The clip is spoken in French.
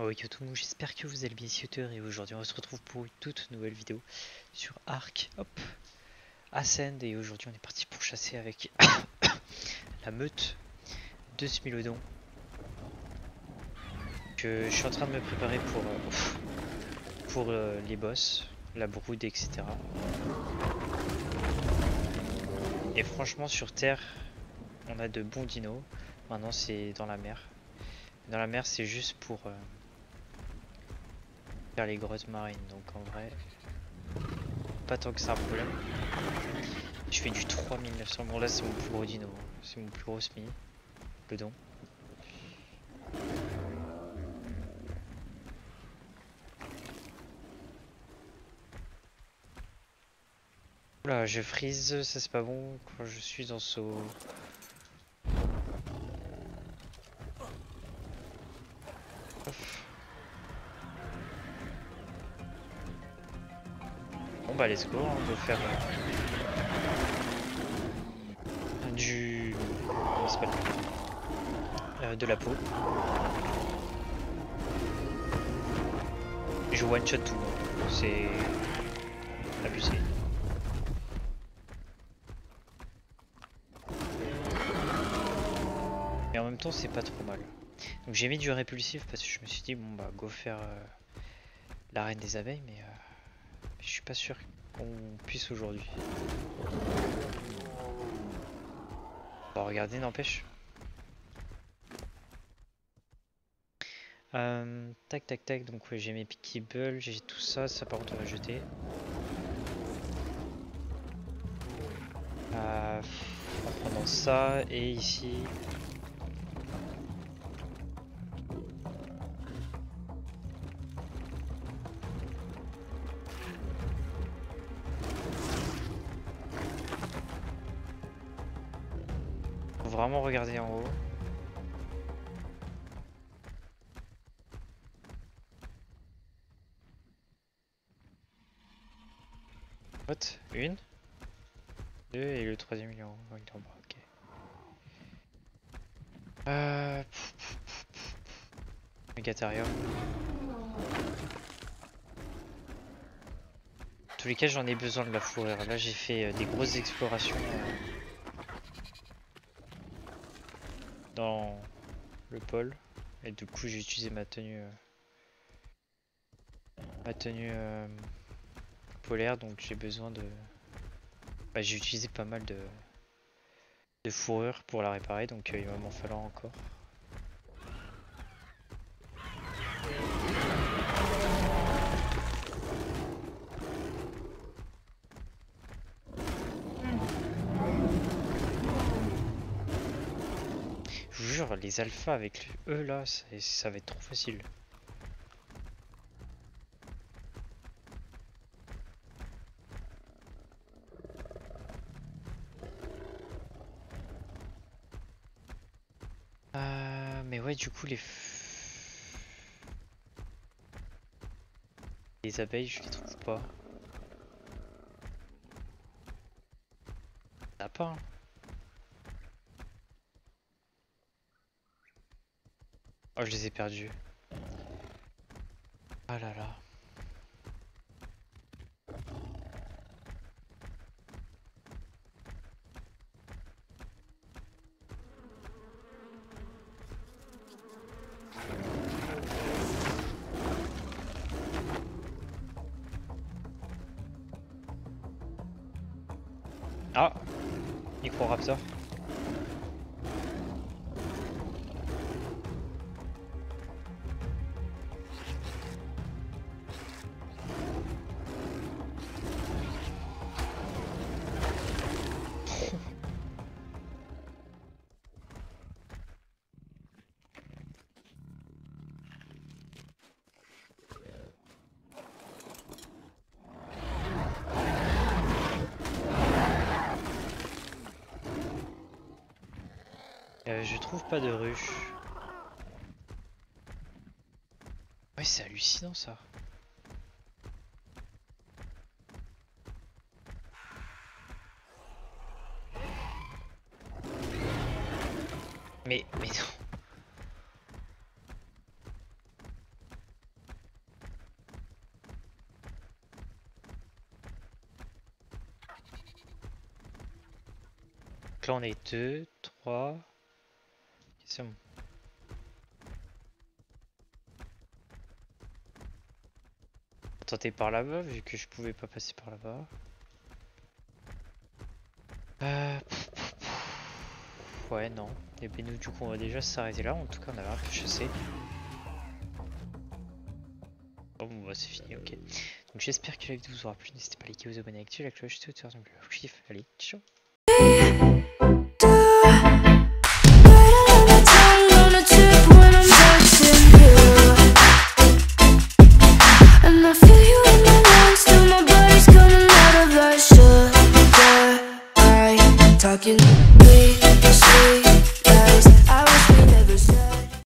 Yo yo tout le monde, j'espère que vous allez bien ici et aujourd'hui on se retrouve pour une toute nouvelle vidéo sur Arc, hop, Ascend et aujourd'hui on est parti pour chasser avec la meute de Smilodon que je suis en train de me préparer pour, euh, pour euh, les boss, la broude etc. Et franchement sur terre on a de bons dinos, maintenant c'est dans la mer. Dans la mer c'est juste pour... Euh, les grottes marines. Donc en vrai, pas tant que ça un problème. Je fais du 3900. Bon là c'est mon plus gros dino. C'est mon plus gros SMI. Le don. Oula, je freeze, ça c'est pas bon quand je suis dans ce... bah let's go, on peut faire euh, du... Euh, de la peau. Je one shot tout, c'est abusé. Mais en même temps c'est pas trop mal. Donc j'ai mis du répulsif parce que je me suis dit bon bah go faire euh, la reine des abeilles mais je suis pas sûr qu'on puisse aujourd'hui. On va regarder, n'empêche. Euh, tac tac tac, donc j'ai mes pickables, j'ai tout ça, ça par contre on va jeter. Euh, en prenant ça et ici vraiment regarder en haut. What Une Deux et le troisième il est en, bas, ok. Euh... Megatarium. Tous les cas j'en ai besoin de la fourrure. Là j'ai fait euh, des grosses explorations. Euh, dans le pôle. Et du coup j'ai utilisé ma tenue euh, ma tenue euh, polaire. Donc j'ai besoin de bah, j'ai utilisé pas mal de de fourrure pour la réparer. Donc euh, il va m'en falloir encore les alphas avec eux là, ça, va être trop facile. Euh, mais ouais, du coup, les... Les abeilles, je les trouve pas. Ça pas, hein. Oh, je les ai perdus. Ah là là. Ah Micro Raptor Euh, je trouve pas de ruche. Ouais, c'est hallucinant ça. Mais, mais non. Donc là on est 2, 3, c'est. Tenter par là-bas vu que je pouvais pas passer par là-bas. Euh... Ouais non. Et ben nous du coup on va déjà s'arrêter là. En tout cas on avait un peu chassé. Bon bah c'est fini ok. Donc j'espère que la vidéo vous aura plu. N'hésitez pas à liker, vous abonner, activer la cloche, tout ça. Donc je kiffe. Allez ciao